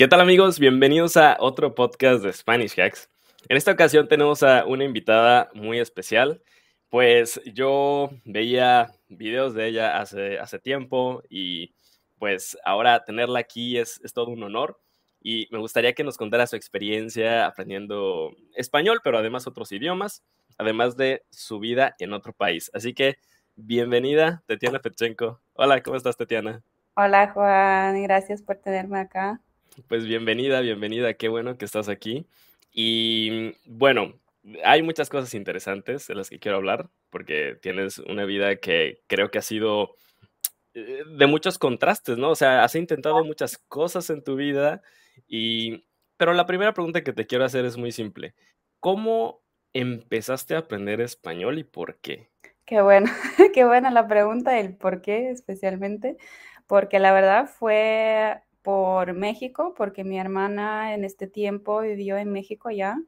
¿Qué tal amigos? Bienvenidos a otro podcast de Spanish Hacks. En esta ocasión tenemos a una invitada muy especial, pues yo veía videos de ella hace, hace tiempo y pues ahora tenerla aquí es, es todo un honor y me gustaría que nos contara su experiencia aprendiendo español, pero además otros idiomas, además de su vida en otro país. Así que bienvenida, Tetiana Petchenko. Hola, ¿cómo estás, Tetiana? Hola, Juan, gracias por tenerme acá. Pues bienvenida, bienvenida, qué bueno que estás aquí. Y bueno, hay muchas cosas interesantes de las que quiero hablar, porque tienes una vida que creo que ha sido eh, de muchos contrastes, ¿no? O sea, has intentado muchas cosas en tu vida y... Pero la primera pregunta que te quiero hacer es muy simple. ¿Cómo empezaste a aprender español y por qué? Qué bueno, qué buena la pregunta, el por qué especialmente, porque la verdad fue por México, porque mi hermana en este tiempo vivió en México ya.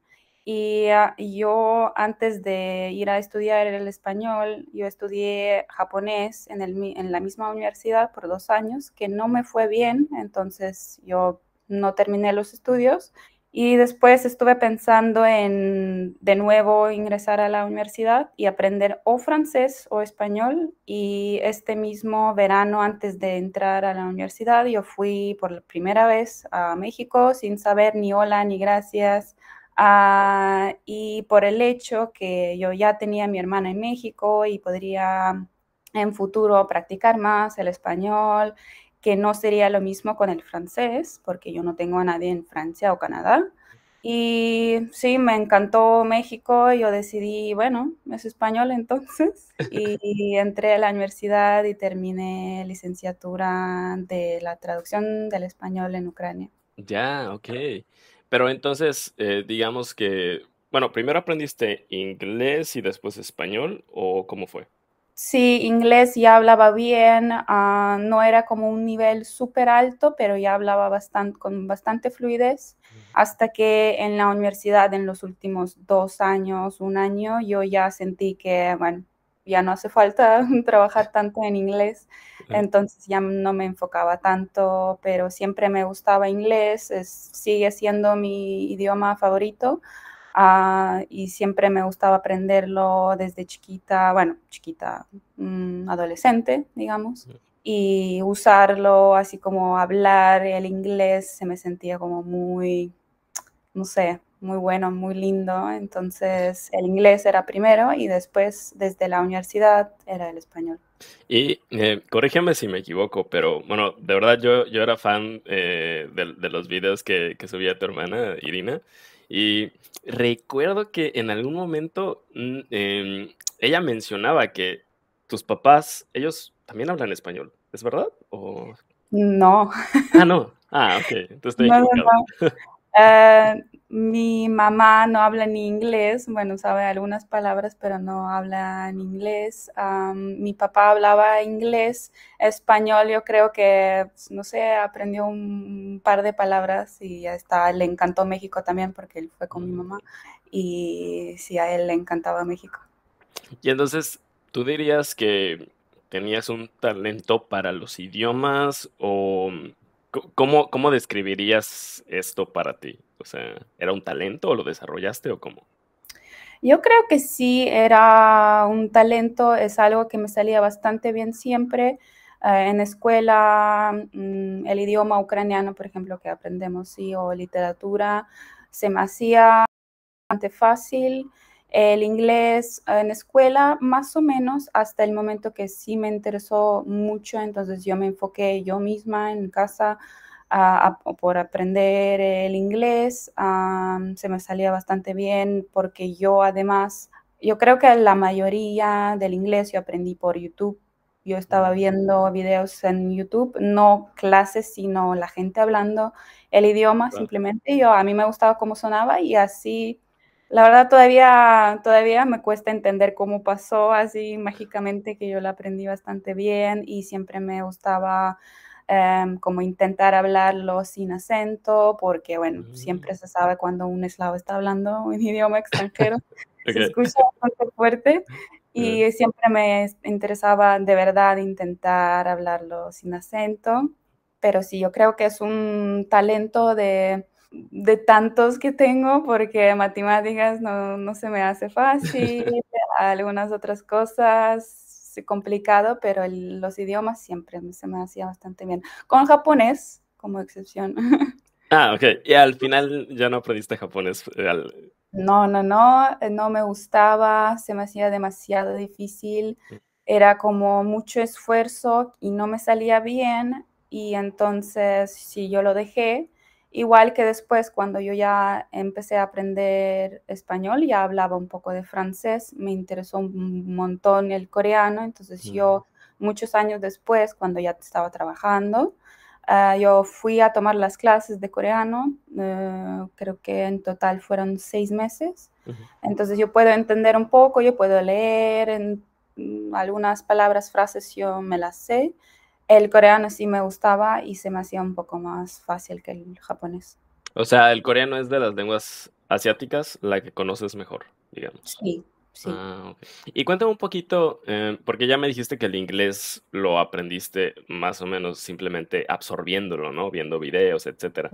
Y ah, yo antes de ir a estudiar el español, yo estudié japonés en, el, en la misma universidad por dos años, que no me fue bien, entonces yo no terminé los estudios y después estuve pensando en de nuevo ingresar a la universidad y aprender o francés o español. Y este mismo verano, antes de entrar a la universidad, yo fui por primera vez a México sin saber ni hola ni gracias. Ah, y por el hecho que yo ya tenía mi hermana en México y podría en futuro practicar más el español que no sería lo mismo con el francés, porque yo no tengo a nadie en Francia o Canadá. Y sí, me encantó México, yo decidí, bueno, es español entonces, y entré a la universidad y terminé licenciatura de la traducción del español en Ucrania. Ya, ok. Pero entonces, eh, digamos que, bueno, primero aprendiste inglés y después español, ¿o cómo fue? Sí, inglés ya hablaba bien, ah, no era como un nivel súper alto, pero ya hablaba bastante, con bastante fluidez, hasta que en la universidad en los últimos dos años, un año, yo ya sentí que, bueno, ya no hace falta trabajar tanto en inglés, entonces ya no me enfocaba tanto, pero siempre me gustaba inglés, sigue siendo mi idioma favorito. Ah, y siempre me gustaba aprenderlo desde chiquita, bueno, chiquita, mm, adolescente, digamos, y usarlo así como hablar el inglés se me sentía como muy, no sé, muy bueno, muy lindo. Entonces el inglés era primero y después desde la universidad era el español. Y eh, corrígeme si me equivoco, pero bueno, de verdad yo, yo era fan eh, de, de, los videos que, que subía tu hermana, Irina. Y recuerdo que en algún momento mm, em, ella mencionaba que tus papás, ellos también hablan español, ¿es verdad? ¿O... No. Ah, no. Ah, ok. Entonces estoy no, eh, mi mamá no habla ni inglés, bueno, sabe algunas palabras, pero no habla en inglés. mi papá hablaba inglés, español, yo creo que, no sé, aprendió un par de palabras y ya está. Le encantó México también porque él fue con mi mamá y sí, a él le encantaba México. Y entonces, ¿tú dirías que tenías un talento para los idiomas o ¿Cómo, ¿Cómo describirías esto para ti? O sea, ¿era un talento o lo desarrollaste o cómo? Yo creo que sí, era un talento, es algo que me salía bastante bien siempre. Eh, en escuela, mm, el idioma ucraniano, por ejemplo, que aprendemos, sí, o literatura, se me hacía bastante fácil el inglés en escuela, más o menos, hasta el momento que sí me interesó mucho, entonces yo me enfoqué yo misma en casa por aprender el inglés, se me salía bastante bien porque yo además, yo creo que la mayoría del inglés yo aprendí por YouTube. Yo estaba viendo videos en YouTube, no clases, sino la gente hablando el idioma simplemente. Yo a mí me gustaba cómo sonaba y así la verdad todavía, todavía me cuesta entender cómo pasó así mágicamente que yo la aprendí bastante bien y siempre me gustaba em, como intentar hablarlo sin acento porque bueno, siempre mm. se sabe cuando un eslavo está hablando un idioma extranjero, se escucha bastante fuerte y siempre me interesaba de verdad intentar hablarlo sin acento. pero sí, yo creo que es un talento de, de tantos que tengo, porque matemáticas no, no se me hace fácil, algunas otras cosas complicado, pero los idiomas siempre se me hacía bastante bien. Con japonés, como excepción. Ah, ok. Y al final ya no aprendiste japonés. Eh, no, no, no, eh, no me gustaba, se me hacía demasiado difícil, mm. era como mucho esfuerzo y no me salía bien y entonces si yo lo dejé, igual que después cuando yo ya empecé a aprender español, ya hablaba un poco de francés, me interesó un montón el coreano, entonces yo muchos años después, cuando ya estaba trabajando, Ah, yo fui a tomar las clases de coreano, eh, creo que en total fueron seis meses. Entonces yo puedo entender un poco, yo puedo leer en, mm, algunas palabras, frases, yo me las sé. El coreano sí me gustaba y se me hacía un poco más fácil que el japonés. O sea, el coreano es de las lenguas asiáticas la que conoces mejor, digamos. Sí, Ah, y cuéntame un poquito, eh, porque ya me dijiste que el inglés lo aprendiste más o menos simplemente absorbiéndolo, ¿no? Viendo videos, etcétera.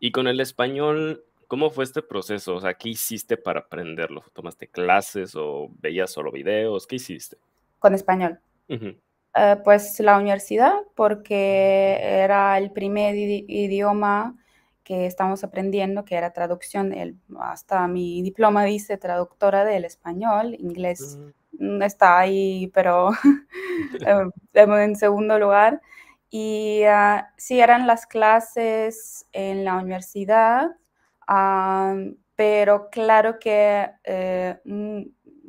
Y con el español, ¿cómo fue este proceso? O sea, ¿qué hiciste para aprenderlo? ¿Tomaste clases o veías solo videos? ¿Qué hiciste? Con español. Eh, pues la universidad, porque era el primer idioma que estamos aprendiendo, que era traducción, el, hasta mi diploma dice traductora del español, inglés mm. está ahí, pero em, en segundo lugar. Y uh, sí, eran las clases en la universidad, pero claro que eh,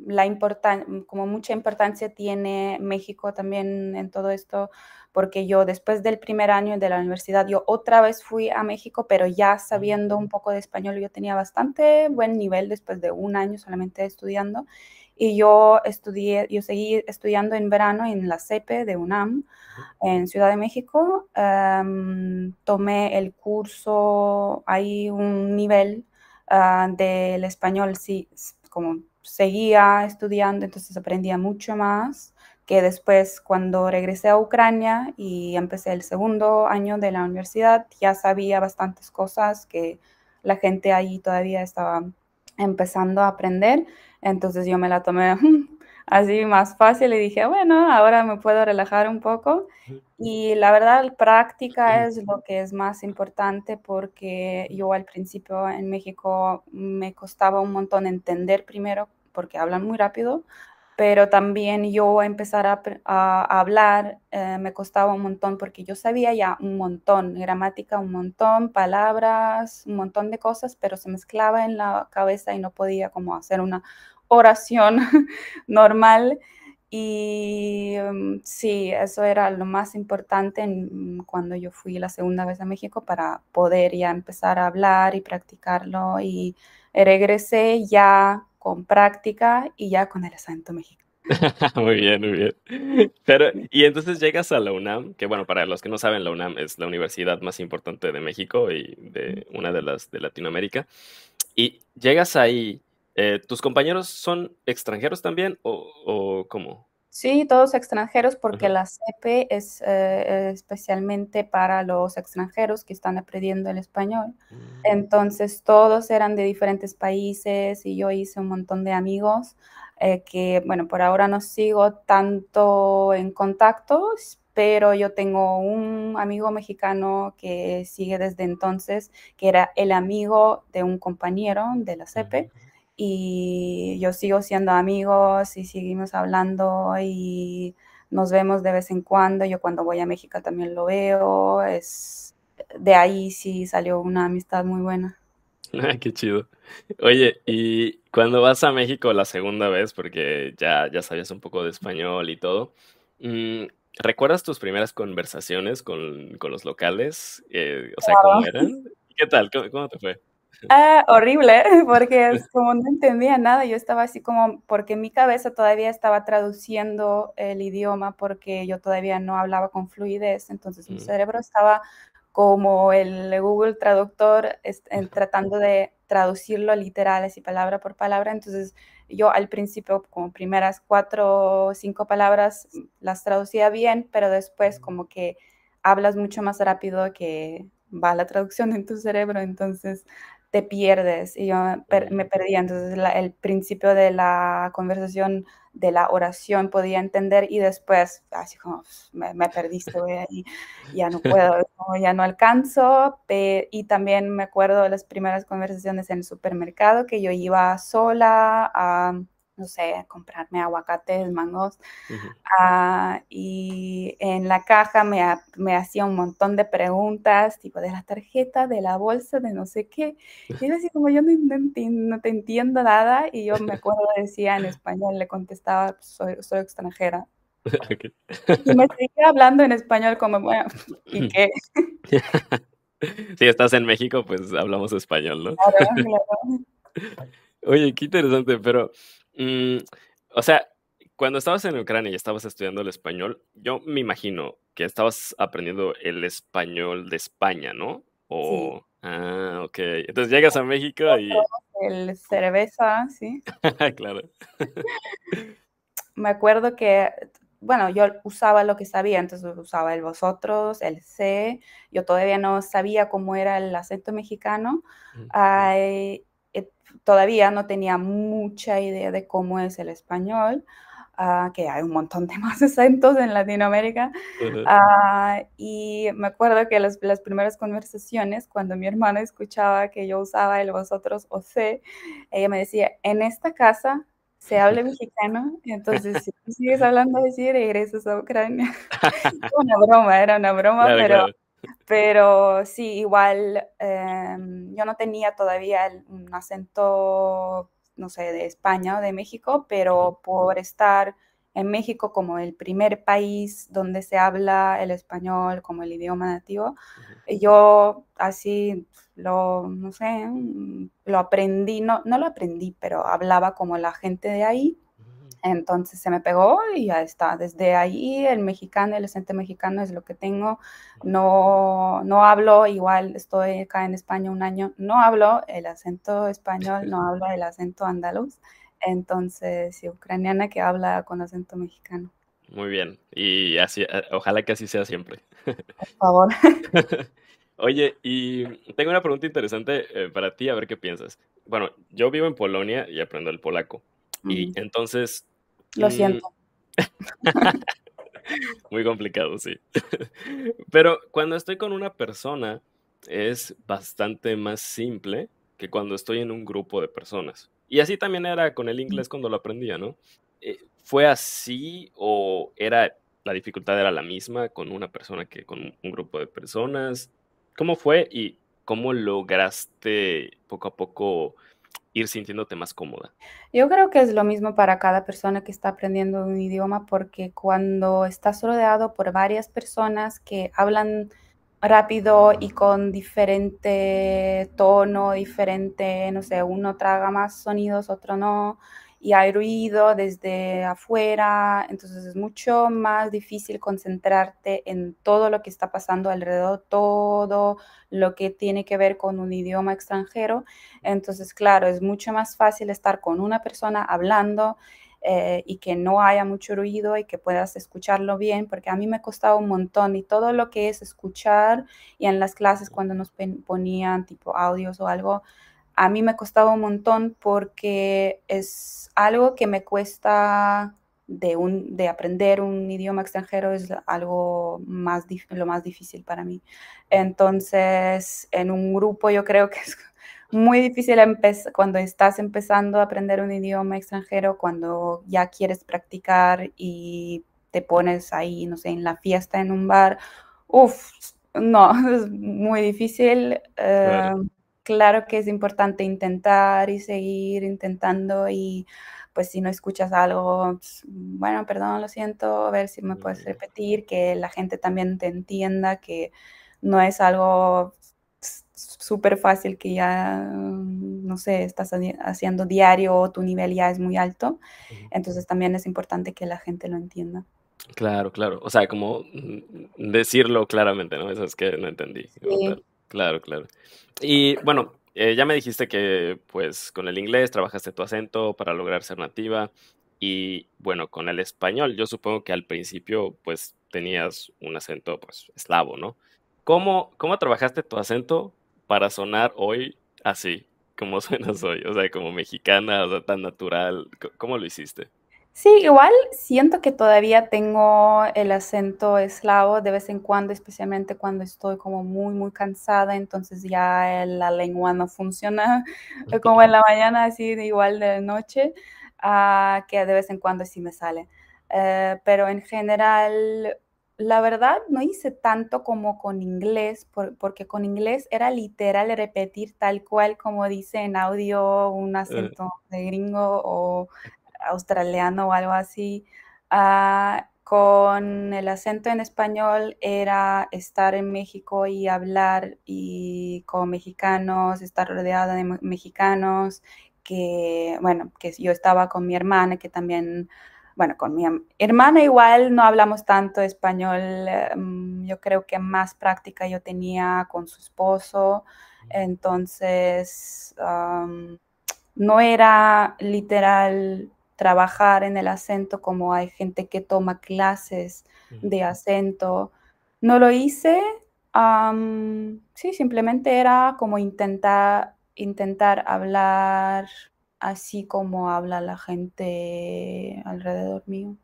mm, la como mucha importancia tiene México también en todo esto, porque yo después del primer año de la universidad, yo otra vez fui a México, pero ya sabiendo un poco de español, yo tenía bastante buen nivel después de un año solamente estudiando. Y yo estudié, yo seguí estudiando en verano en la CEPE de UNAM, en Ciudad de México. Em, tomé el curso, hay un nivel ah, del español, sí, como seguía estudiando, entonces aprendía mucho más que después cuando regresé a Ucrania y empecé el segundo año de la universidad, ya sabía bastantes cosas que la gente ahí todavía estaba empezando a aprender. Entonces yo me la tomé así más fácil y dije, bueno, ahora me puedo relajar un poco. Y la verdad, práctica es lo que es más importante porque yo al principio en México me costaba un montón entender primero porque hablan muy rápido, pero también yo empezar a, hablar eh, me costaba un montón porque yo sabía ya un montón, gramática un montón, palabras, un montón de cosas, pero se mezclaba en la cabeza y no podía como hacer una oración normal. Y mm, sí, eso era lo más importante cuando yo fui la segunda vez a México para poder ya empezar a hablar y practicarlo. Y regresé ya con práctica y ya con el acento mexicano. muy bien, muy bien. Pero, y entonces llegas a la UNAM, que bueno, para los que no saben, la UNAM es la universidad más importante de México y de una de las de Latinoamérica. Y llegas ahí, eh, ¿tus compañeros son extranjeros también o, o cómo? Sí, todos extranjeros, porque la CEP es eh, especialmente para los extranjeros que están aprendiendo el español. Mm. Entonces, todos eran de diferentes países y yo hice un montón de amigos eh, que, bueno, por ahora no sigo tanto en contacto, pero yo tengo un amigo mexicano que sigue desde entonces, que era el amigo de un compañero de la CEP y yo sigo siendo amigos y seguimos hablando y nos vemos de vez en cuando. Yo cuando voy a México también lo veo. Es de ahí sí salió una amistad muy buena. qué chido. Oye, y cuando vas a México la segunda vez, porque ya, ya sabías un poco de español y todo, mm, ¿recuerdas tus primeras conversaciones con, los locales? Eh, o sea, ¿cómo eran? ¿Qué tal? cómo te fue? Ah, horrible, porque es como no entendía nada, yo estaba así como, porque mi cabeza todavía estaba traduciendo el idioma porque yo todavía no hablaba con fluidez, entonces mi mm. cerebro estaba como el Google Traductor tratando de traducirlo literales y palabra por palabra, entonces yo al principio como primeras cuatro o cinco palabras las traducía bien, pero después como que hablas mucho más rápido que va la traducción en tu cerebro, entonces te pierdes y yo me perdía. Entonces el principio de la conversación, de la oración podía entender y después así como me, me perdiste y ya no puedo, ya no alcanzo. y también me acuerdo de las primeras conversaciones en el supermercado que yo iba sola a no sé, comprarme aguacates, mangos. Ah, y en la caja me, me, hacía un montón de preguntas, tipo de la tarjeta, de la bolsa, de no sé qué. Y era así como yo no, no, te entiendo nada. Y yo me acuerdo, decía en español, le contestaba, soy, soy extranjera. Y me seguía hablando en español como, bueno, ¿y qué? Si estás en México, pues hablamos español, ¿no? Claro, claro. Oye, qué interesante, pero Mm, o sea, cuando estabas en Ucrania y estabas estudiando el español, yo me imagino que estabas aprendiendo el español de España, ¿no? O, sí. ah, ok. Entonces llegas a México y... El cerveza, sí. claro. me acuerdo que, bueno, yo usaba lo que sabía, entonces usaba el vosotros, el C, yo todavía no sabía cómo era el acento mexicano todavía no tenía mucha idea de cómo es el español, uh, que hay un montón de más acentos en Latinoamérica. Uh, y me acuerdo que las, las, primeras conversaciones, cuando mi hermana escuchaba que yo usaba el vosotros o sé, ella me decía, en esta casa se habla mexicano, entonces si tú sigues hablando así, regresas a Ucrania. una broma, era una broma, claro, pero... Claro pero sí, igual em, yo no tenía todavía un acento, no sé, de España o de México, pero por estar en México como el primer país donde se habla el español como el idioma nativo, yo así lo, no sé, lo aprendí, no, no lo aprendí, pero hablaba como la gente de ahí entonces se me pegó y ya está. Desde ahí el mexicano, el acento mexicano es lo que tengo. No, no hablo, igual estoy acá en España un año, no hablo el acento español, no hablo el acento andaluz. Entonces, sí, ucraniana que habla con acento mexicano. Muy bien. Y así, eh, ojalá que así sea siempre. Por favor. Oye, y tengo una pregunta interesante eh, para ti, a ver qué piensas. Bueno, yo vivo en Polonia y aprendo el polaco. Y entonces, lo mm. siento. Muy complicado, sí. Pero cuando estoy con una persona es bastante más simple que cuando estoy en un grupo de personas. Y así también era con el inglés cuando lo aprendía, ¿no? Eh, ¿Fue así o era la dificultad era la misma con una persona que con un grupo de personas? ¿Cómo fue y cómo lograste poco a poco ir sintiéndote más cómoda? Yo creo que es lo mismo para cada persona que está aprendiendo un idioma porque cuando estás rodeado por varias personas que hablan rápido y con diferente tono, diferente, no sé, uno traga más sonidos, otro no, y hay ruido desde afuera, entonces es mucho más difícil concentrarte en todo lo que está pasando alrededor, todo lo que tiene que ver con un idioma extranjero. Entonces, claro, es mucho más fácil estar con una persona hablando eh, y que no haya mucho ruido y que puedas escucharlo bien, porque a mí me costaba un montón y todo lo que es escuchar y en las clases cuando nos ponían tipo audios o algo, a mí me costaba un montón porque es algo que me cuesta de, un, de aprender un idioma extranjero, es algo más, lo más difícil para mí. Entonces, en un grupo yo creo que es muy difícil cuando estás empezando a aprender un idioma extranjero, cuando ya quieres practicar y te pones ahí, no sé, en la fiesta, en un bar. Uf, no, es muy difícil. Em, claro que es importante intentar y seguir intentando y pues si no escuchas algo, pues, bueno, perdón, lo siento, a ver si me puedes repetir, que la gente también te entienda que no es algo súper fácil que ya, no sé, estás haciendo diario o tu nivel ya es muy alto. Entonces también es importante que la gente lo entienda. Claro, claro. O sea, como mm, decirlo claramente, ¿no? Eso es que no entendí. Claro, claro. Y bueno, eh, ya me dijiste que pues con el inglés trabajaste tu acento para lograr ser nativa y bueno, con el español yo supongo que al principio pues tenías un acento pues eslavo, ¿no? ¿Cómo, cómo trabajaste tu acento para sonar hoy así, como suenas hoy? O sea, como mexicana, o sea, tan natural. ¿Cómo lo hiciste? Sí, igual siento que todavía tengo el acento eslavo de vez en cuando, especialmente cuando estoy como muy, muy cansada, entonces ya la lengua no funciona como en la mañana, así igual de noche, uh, que de vez en cuando sí me sale. Uh, pero en general, la verdad, no hice tanto como con inglés, por, porque con inglés era literal repetir tal cual como dice en audio un eh. acento de gringo o australiano o algo así. Ah, con el acento en español era estar en México y hablar y con mexicanos, estar rodeada de mexicanos, que bueno, que yo estaba con mi hermana, que también, bueno, con mi hermana igual no hablamos tanto español, em, yo creo que más práctica yo tenía con su esposo, entonces no era literal trabajar en el acento como hay gente que toma clases de acento. No lo hice, sí, simplemente era como intentar, intentar hablar así como habla la gente alrededor mío.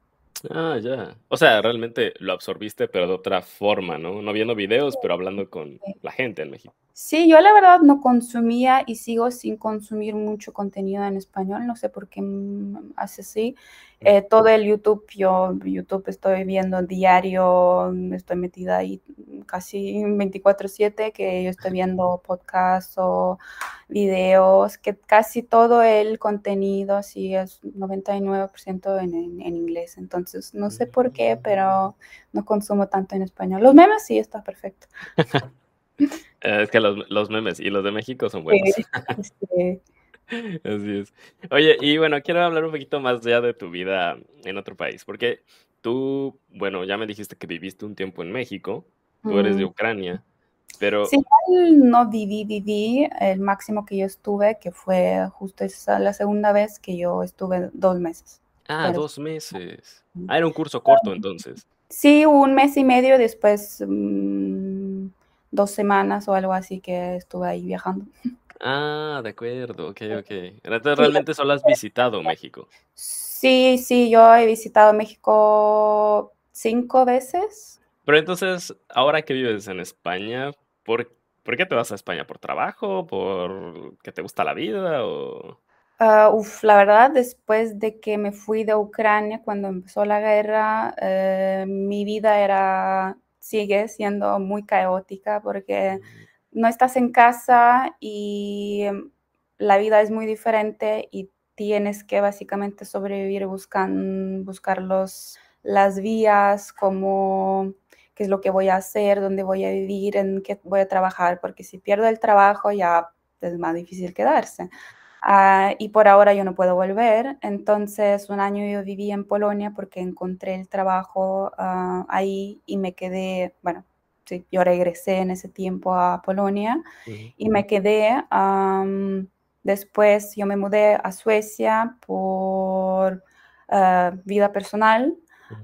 Ah, ya. O sea, realmente lo absorbiste, pero de otra forma, ¿no? No viendo videos, pero hablando con la gente en México. Sí, yo la verdad no consumía y sigo sin consumir mucho contenido en español, no sé por qué mm, hace así. Eh, todo el YouTube, yo YouTube estoy viendo diario, estoy metida ahí casi 24/7, que yo estoy viendo podcasts o videos, que casi todo el contenido sí es 99% en, en, en, inglés. Entonces, no sé por qué, pero no consumo tanto en español. Los memes sí, está perfecto. Es que los, los, memes y los de México son buenos. Sí, Así es. Oye, y bueno, quiero hablar un poquito más ya de tu vida en otro país, porque tú, bueno, ya me dijiste que viviste un tiempo en México, tú eres de Ucrania, pero... Sí, no viví, viví el máximo que yo estuve, que fue justo esa, la segunda vez que yo estuve dos meses. Ah, dos meses. Ah, era un curso corto entonces. Sí, un mes y medio después, mmm, dos semanas o algo así que estuve ahí viajando. Ah, de acuerdo, ok, ok. Entonces realmente solo has visitado México. Sí, sí, yo he visitado México cinco veces. Pero entonces, ahora que vives en España, ¿por, ¿por qué te vas a España? ¿Por trabajo? ¿Por que te gusta la vida? O... Uh, uf, la verdad, después de que me fui de Ucrania, cuando empezó la guerra, eh, mi vida era, sigue siendo muy caótica porque no estás en casa y la vida es muy diferente y tienes que básicamente sobrevivir, buscan, buscar los, las vías, como qué es lo que voy a hacer, dónde voy a vivir, en qué voy a trabajar, porque si pierdo el trabajo ya es más difícil quedarse. Ah, y por ahora yo no puedo volver. Entonces, un año yo viví en Polonia porque encontré el trabajo uh, ahí y me quedé, bueno, yo regresé en ese tiempo a Polonia y me quedé. después yo me mudé a Suecia por uh, vida personal.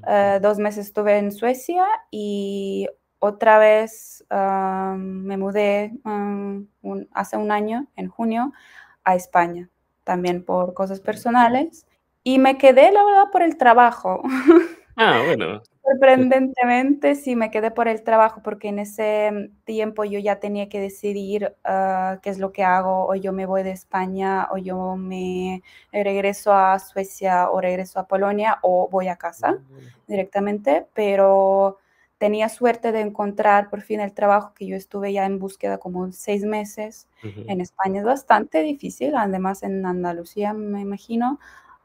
Uh, dos meses estuve en Suecia y otra vez uh, me mudé um, un, hace un año, en junio, a España, también por cosas personales. Y me quedé, la verdad, por el trabajo. Ah, bueno. Sorprendentemente sí me quedé por el trabajo porque en ese tiempo yo ya tenía que decidir uh, qué es lo que hago, o yo me voy de España, o yo me regreso a Suecia, o regreso a Polonia, o voy a casa directamente, pero tenía suerte de encontrar por fin el trabajo que yo estuve ya en búsqueda como seis meses. En España es bastante difícil, además en Andalucía me imagino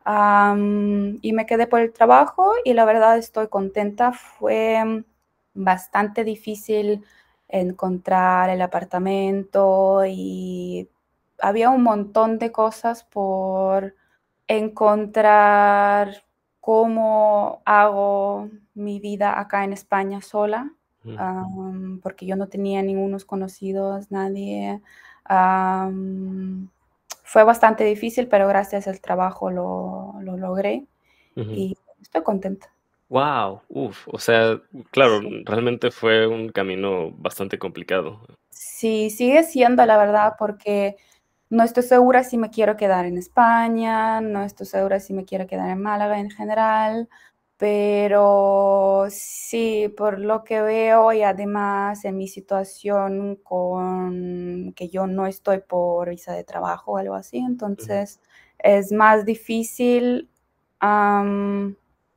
y me quedé por el trabajo y la verdad estoy contenta. Fue bastante difícil encontrar el apartamento y había un montón de cosas por encontrar cómo hago mi vida acá en España sola, porque yo no tenía ningunos conocidos, nadie fue bastante difícil, pero gracias al trabajo lo, lo logré y estoy contenta. Wow, uf, o sea, claro, realmente fue un camino bastante complicado. Sí, sigue siendo la verdad, porque no estoy segura si me quiero quedar en España, no estoy segura si me quiero quedar en Málaga en general, pero sí, por lo que veo y además en mi situación con que yo no estoy por visa de trabajo o algo así, entonces es más difícil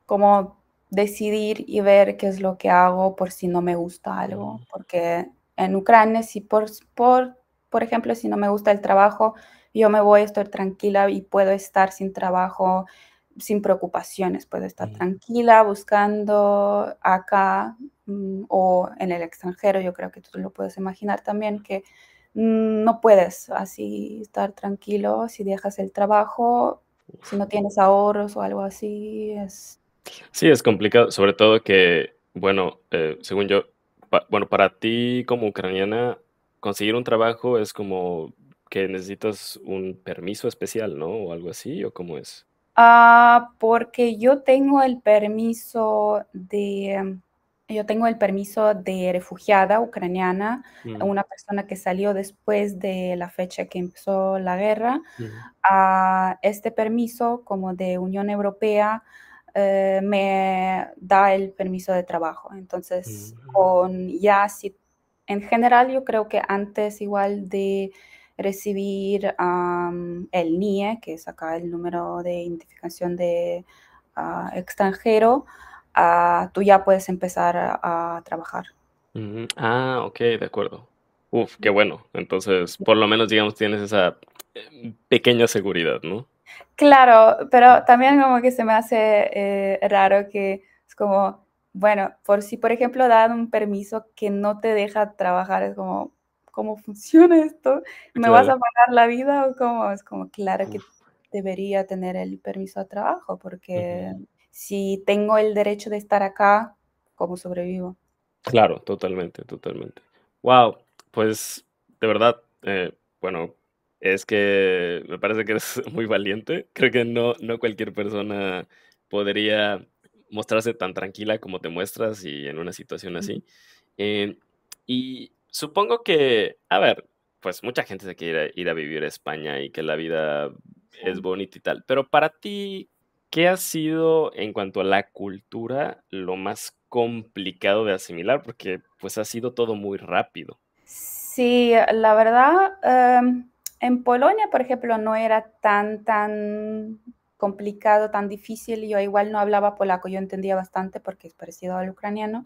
como decidir y ver qué es lo que hago por si no me gusta algo, porque en Ucrania, si por, por, por ejemplo, si no me gusta el trabajo, yo me voy, estoy tranquila y puedo estar sin trabajo, sin preocupaciones, puedo estar tranquila buscando acá mm, o en el extranjero, yo creo que tú lo puedes imaginar también, que mm, no puedes así estar tranquilo si dejas el trabajo, si no tienes ahorros o algo así, es Sí, es complicado, sobre todo que, bueno, eh, según yo, bueno, para ti como ucraniana, conseguir un trabajo es como que necesitas un permiso especial, ¿no? O algo así, ¿o cómo es? Ah, porque yo tengo el permiso de, yo tengo el permiso de refugiada ucraniana, Mm, una persona que salió después de la fecha que empezó la guerra. ujú, Ah, este permiso, como de Unión Europea, eh, me da el permiso de trabajo. Entonces, mm, con ya si, en general, yo creo que antes igual de recibir el NIE, que es acá el número de identificación de ah, extranjero, ah, tú ya puedes empezar a, a trabajar. Ah, ok, de acuerdo. Uf, qué bueno. Entonces, por lo menos, digamos, tienes esa eh, pequeña seguridad, ¿no? Claro, pero también como que se me hace eh, raro que es como, bueno, por si por ejemplo dan un permiso que no te deja trabajar, es como, ¿cómo funciona esto? ¿Me vas Claro. a pagar la vida o cómo? Es como, claro que Uf. debería tener el permiso de trabajo, porque Ujú. si tengo el derecho de estar acá, ¿cómo sobrevivo? Claro, totalmente, totalmente. Wow, pues de verdad, eh, bueno, es que me parece que eres muy valiente. Creo que no, no cualquier persona podría mostrarse tan tranquila como te muestras y en una situación así. Eh, y supongo que, a ver, pues mucha gente se quiere ir a vivir a España y que la vida es bonita y tal, pero para ti, ¿qué ha sido en cuanto a la cultura lo más complicado de asimilar? Porque pues ha sido todo muy rápido. Sí, la verdad, em, en Polonia, por ejemplo, no era tan, tan complicado, tan difícil. Yo igual no hablaba polaco, yo entendía bastante porque es parecido al ucraniano.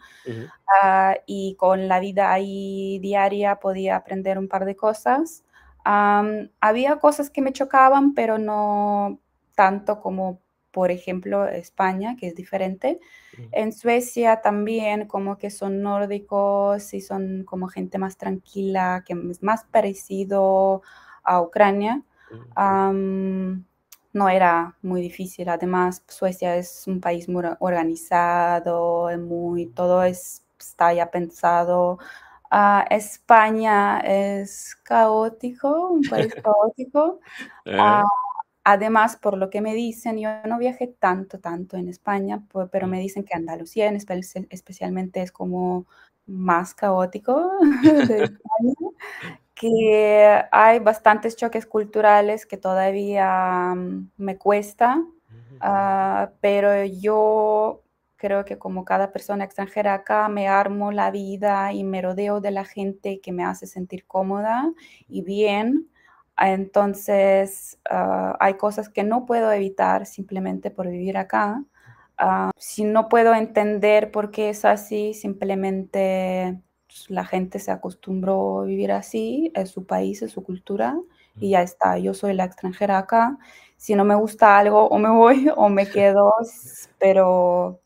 Ah, y con la vida ahí diaria podía aprender un par de cosas. Había cosas que me chocaban, pero no tanto como, por ejemplo, España, que es diferente. En Suecia también como que son nórdicos y son como gente más tranquila, que es más parecido a Ucrania. No era muy difícil. Además, Suecia es un país muy organizado, muy, todo es, está ya pensado. Ah, España es caótico, un país caótico. Ah, ajá, Además, por lo que me dicen, yo no viajé tanto, tanto en España, pero ujú, me dicen que Andalucía en espe- especialmente es como más caótico de España, que hay bastantes choques culturales que todavía mm, me cuesta, ah, pero yo creo que como cada persona extranjera acá me armo la vida y me rodeo de la gente que me hace sentir cómoda y bien. Entonces, ah, hay cosas que no puedo evitar simplemente por vivir acá. Si no puedo entender por qué es así, simplemente pues, la gente se acostumbró a vivir así, es su país, es su cultura y ya está. Yo soy la extranjera acá. Si no me gusta algo, o me voy o me quedo, pero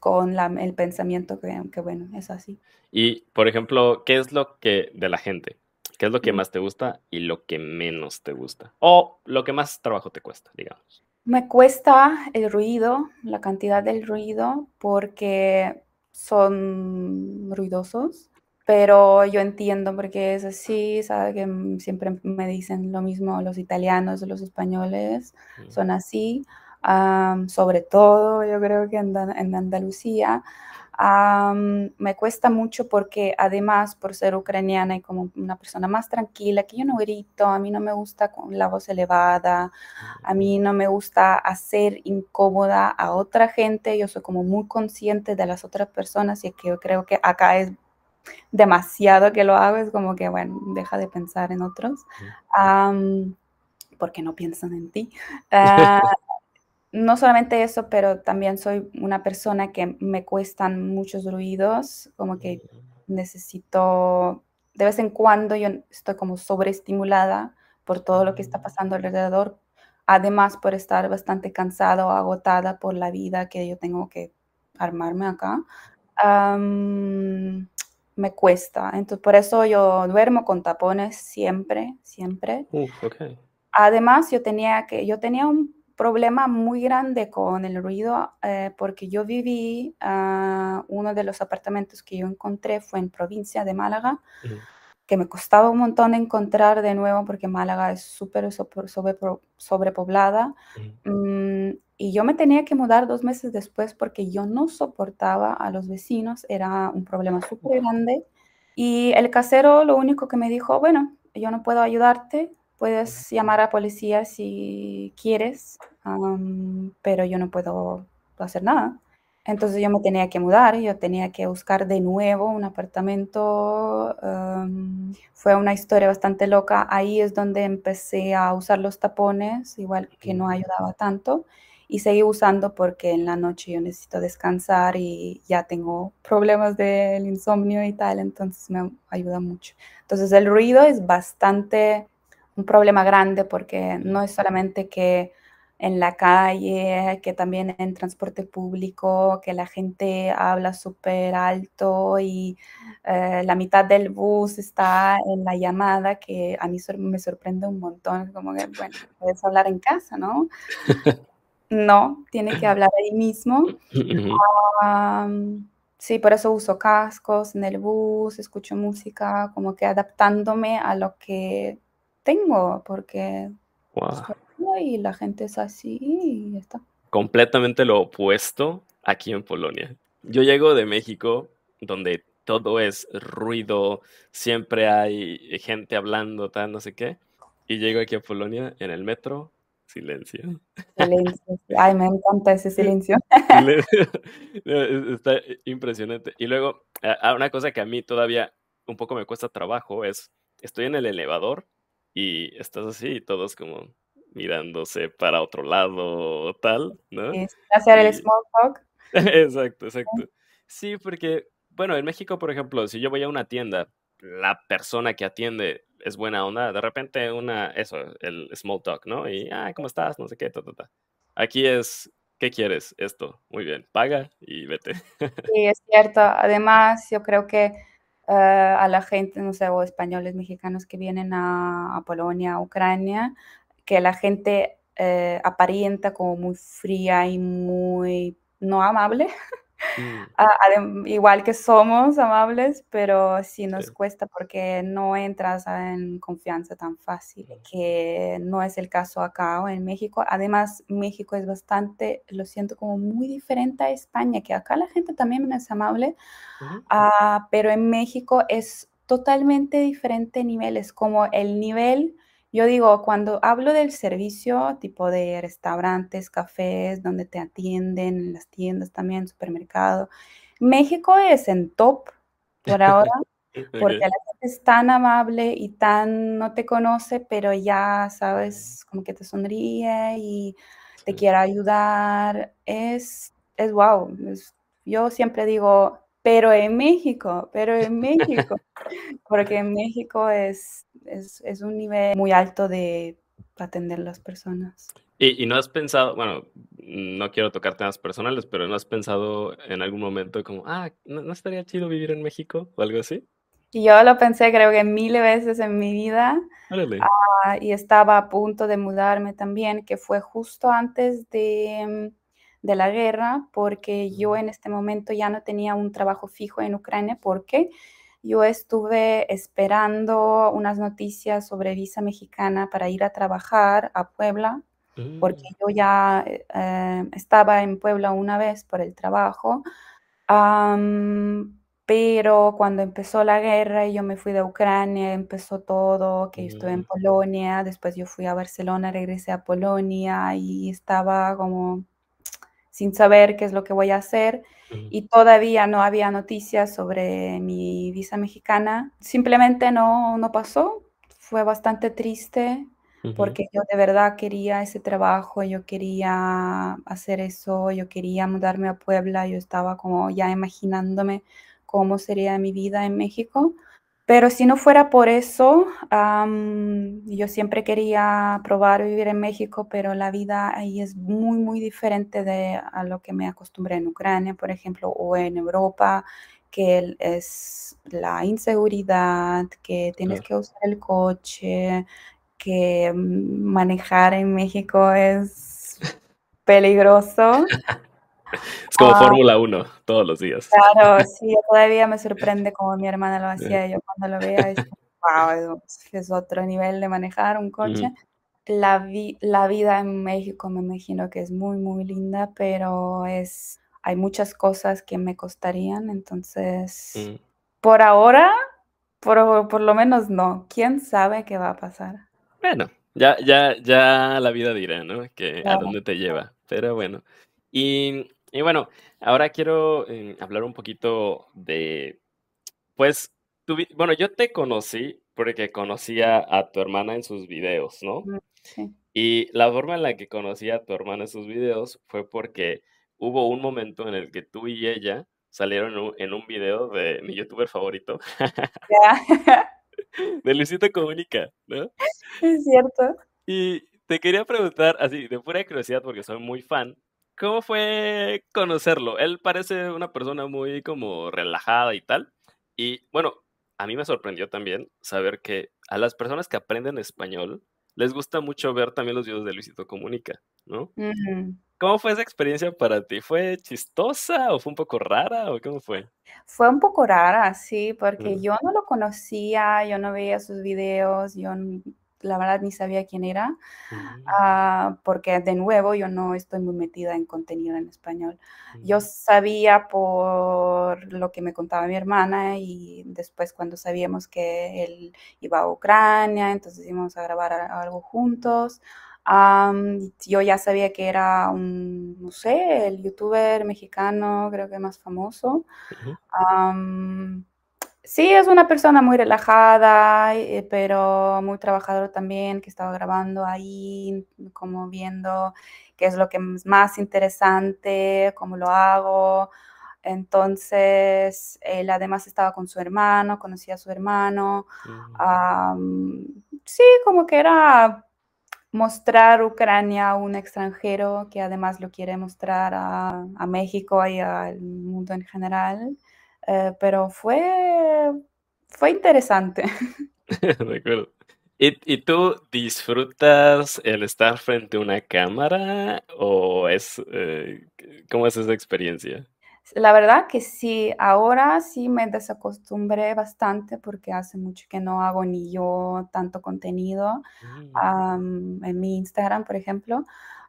con la- el pensamiento que, que, bueno, es así. Y, por ejemplo, ¿qué es lo que de la gente? ¿Qué es lo que Mm. más te gusta y lo que menos te gusta? O lo que más trabajo te cuesta, digamos. Me cuesta el ruido, la cantidad del ruido, porque son ruidosos, pero yo entiendo porque es así, sabe que siempre me dicen lo mismo los italianos, los españoles, son así. sobre todo yo creo que en, en Andalucía. Me cuesta mucho porque además por ser ucraniana y como una persona más tranquila, que yo no grito, a mí no me gusta con la voz elevada, a mí no me gusta hacer incómoda a otra gente, yo soy como muy consciente de las otras personas y que yo creo que acá es demasiado que lo hago, es como que, bueno, deja de pensar en otros, porque no piensan en ti. Ah, no solamente eso, pero también soy una persona que me cuestan muchos ruidos, como que necesito, de vez en cuando yo estoy como sobreestimulada por todo lo que está pasando alrededor, además por estar bastante cansada o agotada por la vida que yo tengo que armarme acá me cuesta. Entonces, por eso yo duermo con tapones siempre, siempre. Además, yo tenía, que, yo tenía un problema muy grande con el ruido eh, porque yo viví, uh, uno de los apartamentos que yo encontré fue en provincia de Málaga, que me costaba un montón encontrar de nuevo porque Málaga es súper sobre, sobrepoblada. Mm, y yo me tenía que mudar dos meses después porque yo no soportaba a los vecinos, era un problema súper grande. Y el casero lo único que me dijo, bueno, yo no puedo ayudarte, puedes llamar a policía si quieres, pero yo no puedo hacer nada. Entonces yo me tenía que mudar, yo tenía que buscar de nuevo un apartamento. fue una historia bastante loca. Ahí es donde empecé a usar los tapones, igual que no ayudaba tanto. Y seguí usando porque en la noche yo necesito descansar y ya tengo problemas del insomnio y tal, entonces me ayuda mucho. Entonces el ruido es bastante un problema grande porque no es solamente que en la calle, que también en transporte público, que la gente habla súper alto y eh, la mitad del bus está en la llamada, que a mí me sorprende un montón, como que, bueno, puedes hablar en casa, ¿no? no, tiene que hablar ahí mismo. sí, por eso uso cascos en el bus, escucho música, como que adaptándome a lo que tengo, porque y la gente es así y ya está. Completamente lo opuesto aquí en Polonia. Yo llego de México, donde todo es ruido, siempre hay gente hablando, tal, no sé qué. Y llego aquí a Polonia, en el metro, silencio. Silencio. Ay, me encanta ese silencio. Está impresionante. Y luego, una cosa que a mí todavía un poco me cuesta trabajo es, estoy en el elevador y estás así, todos como mirándose para otro lado o tal, ¿no? hacer el small talk. exacto, exacto. Sí, porque, bueno, en México, por ejemplo, si yo voy a una tienda, la persona que atiende es buena onda, de repente una, eso, el small talk, ¿no? Y, ah, ¿cómo estás? No sé qué, ta, ta, ta. Aquí es, ¿qué quieres? Esto, muy bien, paga y vete. Sí, es cierto. Además, yo creo que eh, a la gente, no sé, o españoles, mexicanos que vienen a, a Polonia, Ucrania, que la gente eh, aparenta como muy fría y muy no amable. Mm. igual que somos amables, pero sí nos cuesta porque no entras en confianza tan fácil, que no es el caso acá o en México. Además, México es bastante, lo siento como muy diferente a España, que acá la gente también es amable, ah, pero en México es totalmente diferente niveles, como el nivel yo digo, cuando hablo del servicio, tipo de restaurantes, cafés, donde te atienden, en las tiendas también, supermercado, México es en top por ahora, porque la gente es tan amable y tan no te conoce, pero ya sabes, como que te sonríe y te quiere ayudar. Es, es wow. yo siempre digo, pero en México, pero en México, porque en México es, es, un nivel muy alto de atender a las personas. Y, no has pensado, bueno, no quiero tocar temas personales, pero ¿no has pensado en algún momento como, ah, ¿no, estaría chido vivir en México o algo así? Y yo lo pensé creo que mil veces en mi vida. Ah, y estaba a punto de mudarme también, que fue justo antes de de la guerra, porque yo en este momento ya no tenía un trabajo fijo en Ucrania, porque yo estuve esperando unas noticias sobre visa mexicana para ir a trabajar a Puebla. porque mm. yo ya eh, estaba en Puebla una vez por el trabajo, pero cuando empezó la guerra y yo me fui de Ucrania, empezó todo, que yo estuve en mm. Polonia, después yo fui a Barcelona, regresé a Polonia y estaba como sin saber qué es lo que voy a hacer y todavía no había noticias sobre mi visa mexicana. Simplemente no, no pasó. Fue bastante triste porque yo de verdad quería ese trabajo, yo quería hacer eso, yo quería mudarme a Puebla, yo estaba como ya imaginándome cómo sería mi vida en México. Pero si no fuera por eso, yo siempre quería probar vivir en México, pero la vida ahí es muy, muy diferente de a lo que me acostumbré en Ucrania, por ejemplo, o en Europa, que es la inseguridad, que tienes que usar el coche, que manejar en México es peligroso. Es como ah. Fórmula 1 todos los días. Claro, sí, todavía me sorprende como mi hermana lo hacía. Yo cuando lo veía, es, wow, es otro nivel de manejar un coche. La, la vida en México me imagino que es muy, muy linda, pero es, hay muchas cosas que me costarían, entonces, mm. por ahora, por, por lo menos no. ¿Quién sabe qué va a pasar? Bueno, ya, ya, ya la vida dirá, ¿no? Que a dónde te lleva. Pero bueno. Y y bueno, ahora quiero eh, hablar un poquito de, pues, bueno, yo te conocí porque conocía a tu hermana en sus videos, ¿no? Sí. Y la forma en la que conocí a tu hermana en sus videos fue porque hubo un momento en el que tú y ella salieron en un, video de mi youtuber favorito. de Luisito Comunica, ¿no? Es cierto. Y te quería preguntar, así, de pura curiosidad, porque soy muy fan, ¿Cómo fue conocerlo? Él parece una persona muy como relajada y tal. Y bueno, a mí me sorprendió también saber que a las personas que aprenden español les gusta mucho ver también los videos de Luisito Comunica, ¿no? ¿Cómo fue esa experiencia para ti? ¿Fue chistosa o fue un poco rara o cómo fue? Fue un poco rara, sí, porque yo no lo conocía, yo no veía sus videos, yo la verdad ni sabía quién era, ah, porque de nuevo yo no estoy muy metida en contenido en español. Yo mm. sabía por lo que me contaba mi hermana y después cuando sabíamos que él iba a Ucrania, entonces íbamos a grabar algo juntos. yo ya sabía que era un, no sé, el youtuber mexicano, creo que más famoso. Sí, es una persona muy relajada, eh, pero muy trabajador también, que estaba grabando ahí, como viendo qué es lo que es más interesante, cómo lo hago. Entonces, él además estaba con su hermano, conocía a su hermano. sí, como que era mostrar Ucrania a un extranjero que además lo quiere mostrar a, a México y al mundo en general. Eh, pero fue, fue interesante. De acuerdo. ¿Y, ¿Y, tú disfrutas el estar frente a una cámara o es, eh, cómo es esa experiencia? La verdad que sí, ahora sí me desacostumbré bastante porque hace mucho que no hago ni yo tanto contenido mm. en mi Instagram, por ejemplo.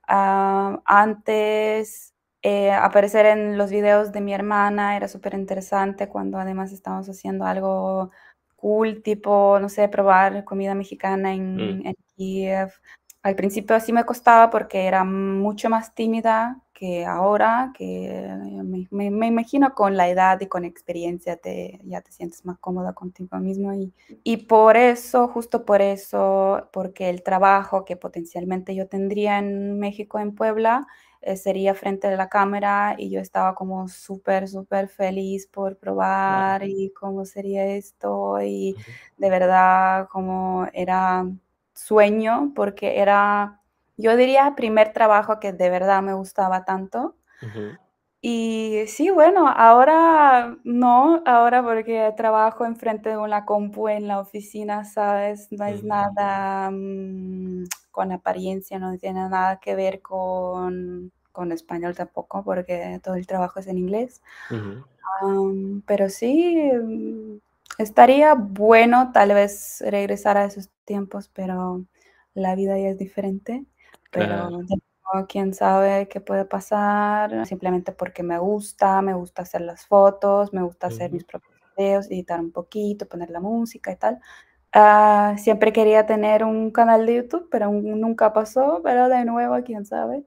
antes eh, aparecer en los videos de mi hermana era súper interesante cuando además estábamos haciendo algo cool, tipo, no sé, probar comida mexicana en, mm. Kiev. Al principio sí me costaba porque era mucho más tímida que ahora, que me, imagino con la edad y con experiencia te, ya te sientes más cómoda contigo mismo. Y, y por eso, justo por eso, porque el trabajo que potencialmente yo tendría en México, en Puebla, eh, sería frente a la cámara y yo estaba como súper, súper feliz por probar y cómo sería esto y de verdad como era sueño porque era, yo diría, primer trabajo que de verdad me gustaba tanto. Y sí, bueno, ahora no, ahora porque trabajo enfrente de una compu en la oficina, ¿sabes? No es nada mm, con apariencia, no tiene nada que ver con, con español tampoco, porque todo el trabajo es en inglés. pero sí, mm, estaría bueno tal vez regresar a esos tiempos, pero la vida ya es diferente, pero quién sabe qué puede pasar, simplemente porque me gusta, me gusta hacer las fotos, me gusta hacer mis propios videos, editar un poquito, poner la música y tal. Ah, siempre quería tener un canal de YouTube, pero nunca pasó, pero de nuevo, quién sabe.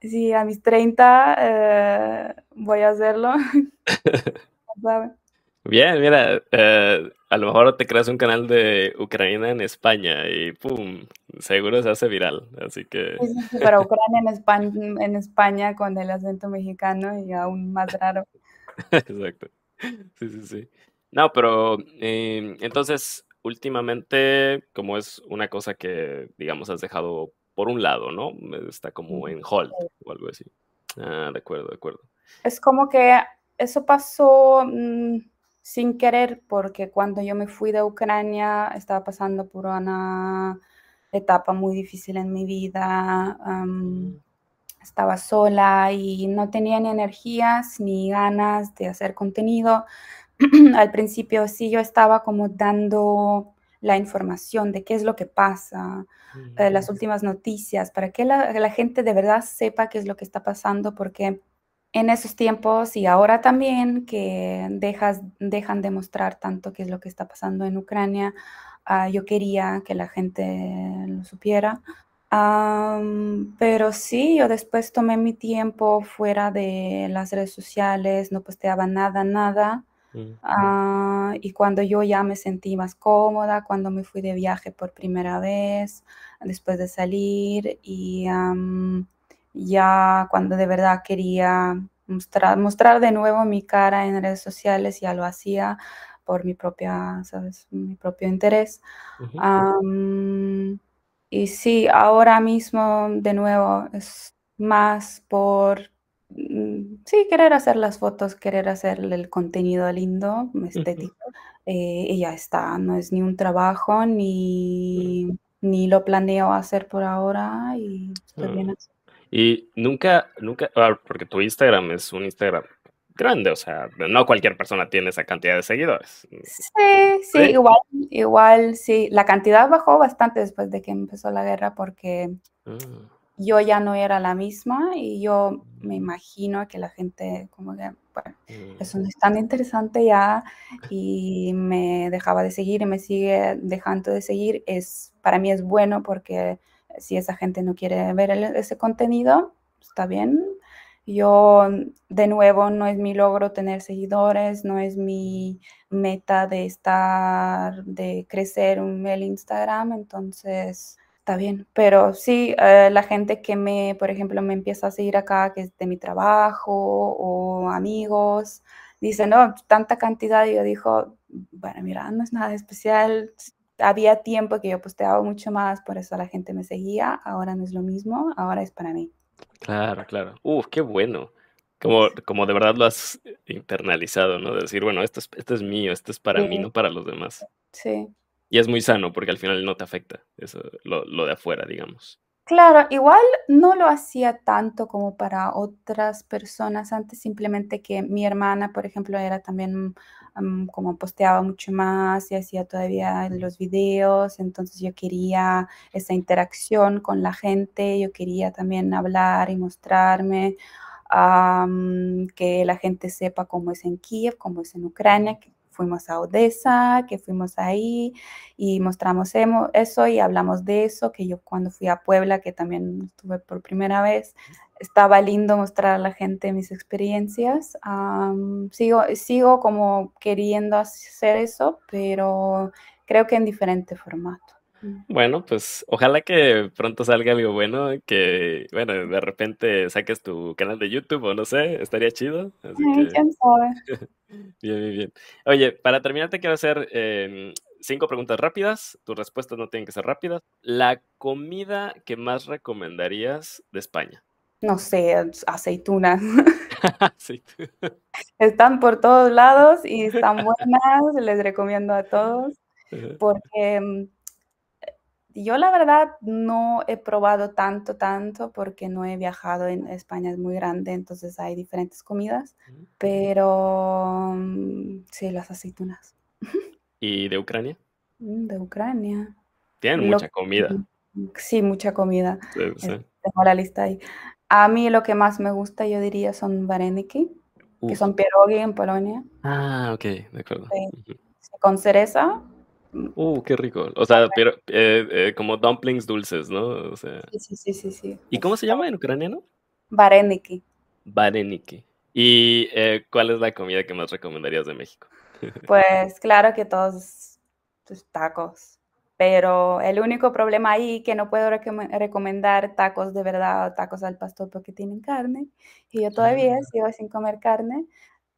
Si a mis 30 eh, voy a hacerlo. Bien, mira, eh, a lo mejor te creas un canal de Ucrania en España y ¡pum! Seguro se hace viral, así que... pero Ucrania en España, en España con el acento mexicano y aún más raro. Exacto. Sí, sí, sí. No, pero eh, entonces, últimamente, como es una cosa que, digamos, has dejado por un lado, ¿no? Está como en hold o algo así. Ah, de acuerdo, de acuerdo. Es como que eso pasó... Mm, sin querer, porque cuando yo me fui de Ucrania estaba pasando por una etapa muy difícil en mi vida. estaba sola y no tenía ni energías ni ganas de hacer contenido. Al principio sí yo estaba como dando la información de qué es lo que pasa, eh, las últimas noticias, para que la, la gente de verdad sepa qué es lo que está pasando, porque en esos tiempos y ahora también que dejas, dejan de mostrar tanto qué es lo que está pasando en Ucrania, ah, yo quería que la gente lo supiera. pero sí, yo después tomé mi tiempo fuera de las redes sociales, no posteaba nada, nada. Ah, y cuando yo ya me sentí más cómoda, cuando me fui de viaje por primera vez, después de salir y ya cuando de verdad quería mostrar, mostrar de nuevo mi cara en redes sociales, ya lo hacía por mi propia, ¿sabes? Mi propio interés. y sí, ahora mismo de nuevo es más por, mm, sí, querer hacer las fotos, querer hacer el contenido lindo, estético, eh, y ya está, no es ni un trabajo, ni, ni lo planeo hacer por ahora, y estoy bien así. Y nunca, nunca, ah, porque tu Instagram es un Instagram grande, o sea, no cualquier persona tiene esa cantidad de seguidores. Sí, sí, igual, igual, sí. La cantidad bajó bastante después de que empezó la guerra porque ah. yo ya no era la misma y yo me mm. imagino que la gente como que, bueno, eso no es tan interesante ya y me dejaba de seguir y me sigue dejando de seguir. Es, para mí es bueno porque si esa gente no quiere ver ese contenido, está bien. Yo, de nuevo, no es mi logro tener seguidores, no es mi meta de estar, de crecer el Instagram, entonces está bien. Pero sí, eh, la gente que me, por ejemplo, me empieza a seguir acá, que es de mi trabajo o amigos, dicen, no, tanta cantidad, y yo digo, bueno, mira, no es nada especial, había tiempo que yo posteaba mucho más, por eso la gente me seguía. Ahora no es lo mismo, ahora es para mí. Claro, claro. Uf, qué bueno. Como, como de verdad lo has internalizado, ¿no? De decir, bueno, esto es, esto es mío, esto es para mí, no para los demás. Sí. Y es muy sano porque al final no te afecta eso, lo, lo de afuera, digamos. Claro, igual no lo hacía tanto como para otras personas antes, simplemente que mi hermana, por ejemplo, era también como posteaba mucho más y hacía todavía los videos, entonces yo quería esa interacción con la gente, yo quería también hablar y mostrarme, que la gente sepa cómo es en Kiev, cómo es en Ucrania, fuimos a Odessa, que fuimos ahí y mostramos eso y hablamos de eso, que yo cuando fui a Puebla, que también estuve por primera vez, estaba lindo mostrar a la gente mis experiencias. sigo, sigo como queriendo hacer eso, pero creo que en diferente formato. Bueno, pues ojalá que pronto salga algo bueno, que, bueno, de repente saques tu canal de YouTube o no sé, estaría chido. Así ¿Quién sabe? bien, bien, bien. Oye, para terminar te quiero hacer em, cinco preguntas rápidas, tus respuestas no tienen que ser rápidas. La comida que más recomendarías de España no sé, aceitunas. están por todos lados y están buenas, les recomiendo a todos, porque mm, yo la verdad no he probado tanto, tanto, porque no he viajado en España, es muy grande, entonces hay diferentes comidas, pero mm, sí, las aceitunas. ¿Y de Ucrania? Mm, de Ucrania. Tienen mucha comida. Sí, mucha comida. Tengo la lista ahí. A mí lo que más me gusta, yo diría, son vareniki, que son pierogi en Polonia. Ah, ok, de acuerdo. Con cereza. Uh, qué rico. O sea, pero eh, eh, como dumplings dulces, ¿no? O sea... Sí, sí, sí, sí, ¿Y cómo se llama en ucraniano? Vareniki. Vareniki. ¿Y eh, cuál es la comida que más recomendarías de México? Pues claro que todos tus tacos, pero el único problema ahí que no puedo recomendar tacos de verdad o tacos al pastor porque tienen carne y yo todavía ah. sigo sin comer carne,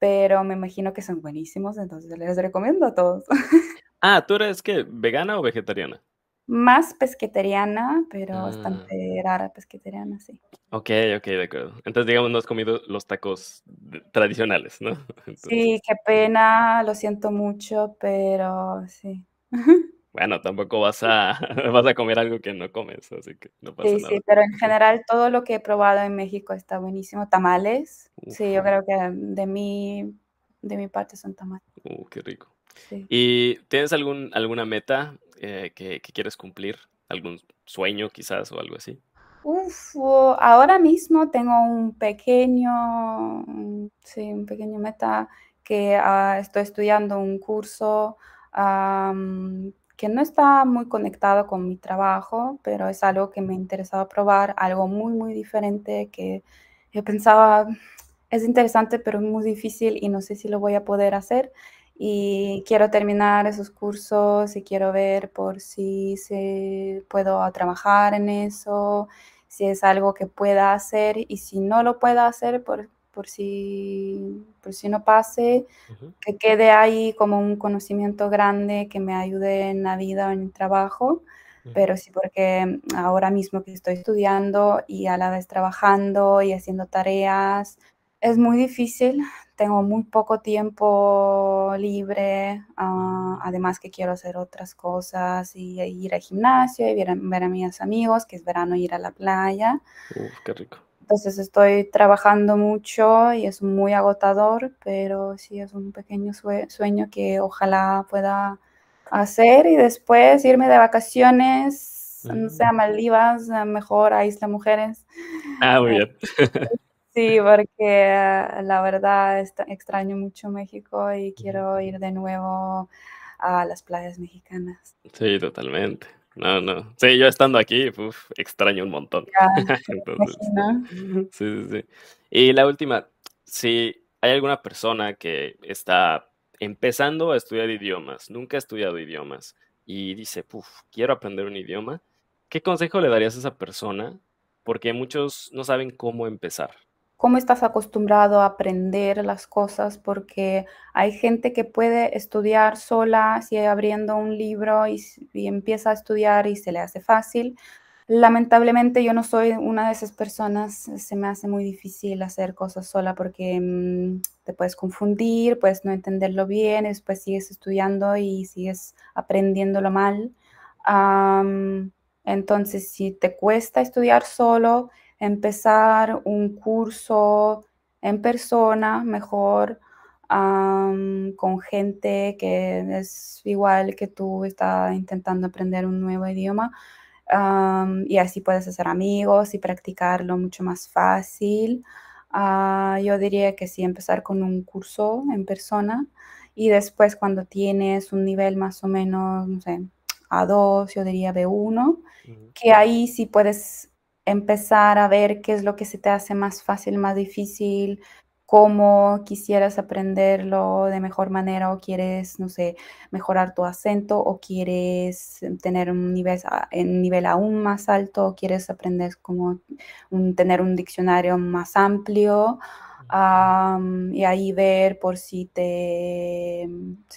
pero me imagino que son buenísimos, entonces les recomiendo a todos. Ah, ¿tú eres qué? ¿Vegana o vegetariana? Más pesqueteriana, pero ah. bastante rara pesqueteriana, sí. Ok, ok, de acuerdo. Entonces, digamos, no has comido los tacos tradicionales, ¿no? Sí, qué pena, lo siento mucho, pero sí. Bueno, tampoco vas a, vas a comer algo que no comes, así que no pasa sí, nada. Sí, pero en general todo lo que he probado en México está buenísimo. Tamales, sí, yo creo que de mi, de mi parte son tamales. Uh, qué rico. ¿Y tienes algún, alguna meta eh, que, quieres cumplir? ¿Algún sueño quizás o algo así? Uf, ahora mismo tengo un pequeño, sí, un pequeño meta que ah, estoy estudiando un curso que no está muy conectado con mi trabajo, pero es algo que me interesaba probar, algo muy, muy diferente que yo pensaba es interesante, pero muy difícil y no sé si lo voy a poder hacer y quiero terminar esos cursos y quiero ver por si se puedo trabajar en eso, si es algo que pueda hacer y si no lo puedo hacer por, por, si, por si no pase, que quede ahí como un conocimiento grande que me ayude en la vida o en el trabajo. Pero sí, porque ahora mismo que estoy estudiando y a la vez trabajando y haciendo tareas, es muy difícil tengo muy poco tiempo libre, ah, además que quiero hacer otras cosas y ir al gimnasio y ver a, mis amigos, que es verano ir a la playa. Uf, qué rico. Entonces estoy trabajando mucho y es muy agotador, pero sí es un pequeño sueño que ojalá pueda hacer y después irme de vacaciones, no sé, a. Maldivas, mejor a Isla Mujeres. Ah, muy bien. Sí, porque la verdad extraño mucho México y quiero ir de nuevo a las playas mexicanas. Sí, totalmente. No, no. Sí, yo estando aquí, extraño un montón. sí, sí, sí. Y la última, si hay alguna persona que está empezando a estudiar idiomas, nunca ha estudiado idiomas, y dice, Puf, quiero aprender un idioma, ¿qué consejo le darías a esa persona? Porque muchos no saben cómo empezar cómo estás acostumbrado a aprender las cosas, porque hay gente que puede estudiar sola, si abriendo un libro y, empieza a estudiar y se le hace fácil. Lamentablemente yo no soy una de esas personas, se me hace muy difícil hacer cosas sola porque mm, te puedes confundir, puedes no entenderlo bien, después sigues estudiando y sigues aprendiéndolo mal. entonces, si te cuesta estudiar solo, empezar un curso en persona, mejor con gente que es igual que tú, está intentando aprender un nuevo idioma. y así puedes hacer amigos y practicarlo mucho más fácil. Ah, yo diría que sí, empezar con un curso en persona y después cuando tienes un nivel más o menos, no sé, A2, yo diría B1, que ahí sí puedes empezar a ver qué es lo que se te hace más fácil, más difícil, cómo quisieras aprenderlo de mejor manera o quieres, no sé, mejorar tu acento o quieres tener un nivel, en nivel aún más alto o quieres aprender como tener un diccionario más amplio y ahí ver por si te,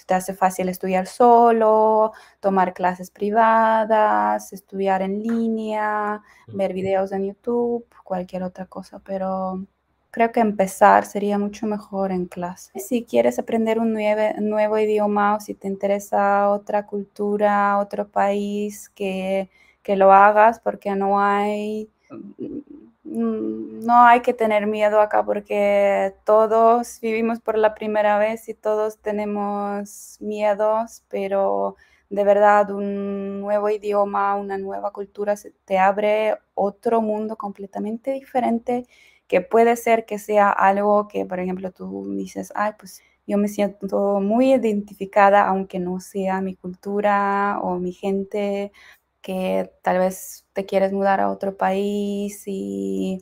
te hace fácil estudiar solo, tomar clases privadas, estudiar en línea, ver videos en YouTube, cualquier otra cosa, pero creo que empezar sería mucho mejor en clase. Si quieres aprender un nuevo idioma o si te interesa otra cultura, otro país, que, que lo hagas porque no hay no hay que tener miedo acá porque todos vivimos por la primera vez y todos tenemos miedos, pero de verdad un nuevo idioma, una nueva cultura, te abre otro mundo completamente diferente que puede ser que sea algo que, por ejemplo, tú dices, ay, pues yo me siento muy identificada, aunque no sea mi cultura o mi gente, que tal vez te quieres mudar a otro país y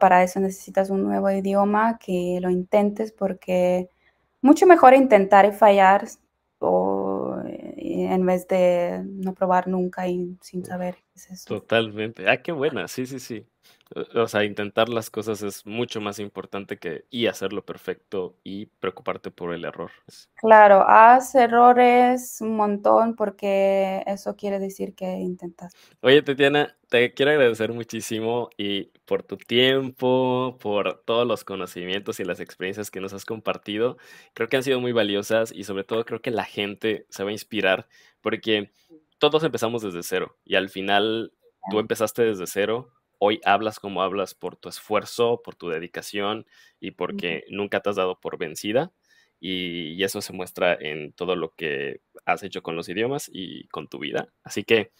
para eso necesitas un nuevo idioma, que lo intentes porque mucho mejor intentar y fallar o eh, en vez de no probar nunca y sin saber qué es eso. Totalmente. Ah, qué buena. Sí, sí, sí. O sea, intentar las cosas es mucho más importante que y hacerlo perfecto y preocuparte por el error. Claro, haz errores un montón porque eso quiere decir que intentas. Oye, Tatiana, te quiero agradecer muchísimo y por tu tiempo, por todos los conocimientos y las experiencias que nos has compartido. Creo que han sido muy valiosas y sobre todo creo que la gente se va a inspirar porque todos empezamos desde cero y al final tú empezaste desde cero hoy hablas como hablas por tu esfuerzo, por tu dedicación y porque nunca te has dado por vencida. Y, eso se muestra en todo lo que has hecho con los idiomas y con tu vida. Así que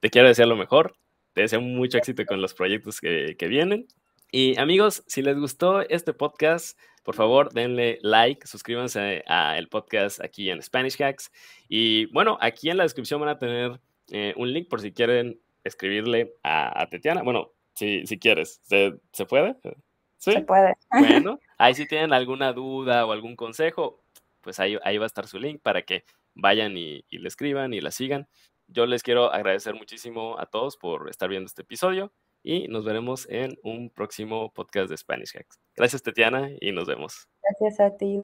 te quiero desear lo mejor. Te deseo mucho éxito con los proyectos que, que vienen. Y amigos, si les gustó este podcast, por favor denle like, suscríbanse al podcast aquí en Spanish Hacks. Y bueno, aquí en la descripción van a tener eh, un link por si quieren escribirle a, Tetiana. Bueno, si, si quieres, ¿se, ¿se puede? ¿Sí? Se puede. Bueno, ahí si tienen alguna duda o algún consejo, pues ahí, ahí va a estar su link para que vayan y, y le escriban y la sigan. Yo les quiero agradecer muchísimo a todos por estar viendo este episodio y nos veremos en un próximo podcast de Spanish Hacks. Gracias, Tetiana, y nos vemos. Gracias a ti.